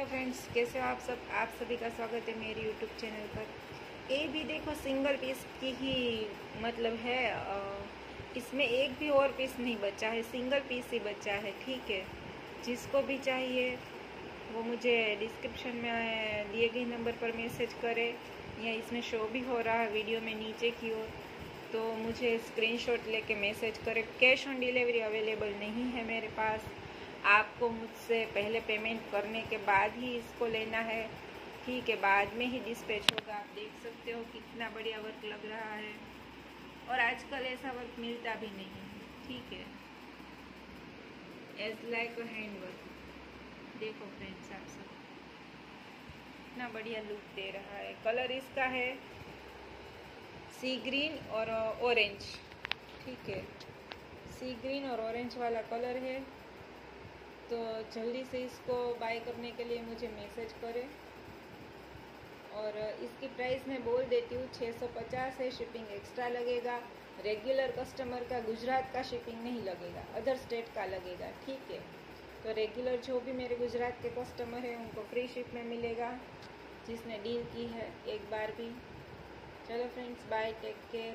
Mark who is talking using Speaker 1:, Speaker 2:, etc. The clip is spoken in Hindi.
Speaker 1: हेलो फ्रेंड्स, कैसे हो आप सब? आप सभी का स्वागत है मेरे यूट्यूब चैनल पर। ये भी देखो सिंगल पीस की ही मतलब है इसमें एक भी और पीस नहीं बचा है सिंगल पीस ही बचा है, ठीक है? जिसको भी चाहिए, वो मुझे डिस्क्रिप्शन में दिए गए नंबर पर मैसेज करे, या इसमें शो भी हो रहा है वीडियो में नीचे की ओर तो मुझे स्क्रीनशॉट लेके मैसेज करे। कैश ऑन डिलीवरी अवेलेबल नहीं है मेरे पास। आपको मुझसे पहले पेमेंट करने के बाद ही इसको लेना है। ठीक है, बाद में ही डिस्पैच होगा। आप देख सकते हो कितना बढ़िया वर्क लग रहा है। और आजकल ऐसा वर्क मिलता भी नहीं ठीक है। एज लाइक हैंड वर्क देखो फ्रेंड्स आप सब। इतना बढ़िया लुक दे रहा है। कलर इसका है सी ग्रीन और ऑरेंज ठीक है। सी ग्रीन और ऑरेंज वाला कलर है। तो जल्दी से इसको बाय करने के लिए मुझे मैसेज करें। और इसकी प्राइस मैं बोल देती हूँ 650 है शिपिंग एक्स्ट्रा लगेगा। रेगुलर कस्टमर का, गुजरात का शिपिंग नहीं लगेगा अदर स्टेट का लगेगा, ठीक है? तो रेगुलर जो भी मेरे गुजरात के कस्टमर हैं, उनको फ्री शिप में मिलेगा, जिसने डील की है एक बार भी। चलो फ्रेंड्स बाय टेक केयर